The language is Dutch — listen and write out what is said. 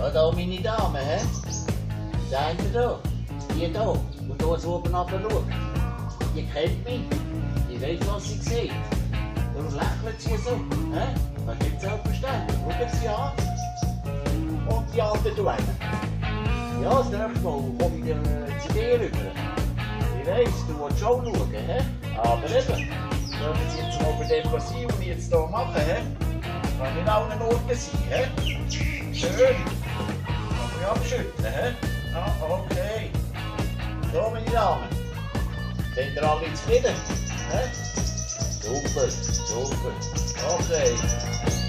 Ja, da meine Dame, hä? Der eine da. Die da, die da so oben runter schaut. Die kennt mich. Die weiß, was sie sieht. Darum lächelt sie so. Hä? Das ist nicht selbstverständlich. Schauen sie an. Und die andere du einen. Ja, das nächste Mal komme ich äh, zu dir rüber. Ich weiss, du willst auch schauen, hä? Aber eben, dürfen Sie jetzt mal bei dem was sein, was hier mache, hä? Kann nicht an allen Orten sein, hä? Schön. Mich abschütteln, hä? Ah, okay. So, meine Damen. Sind ihr alle zufrieden? Hä? Super, super. Okay.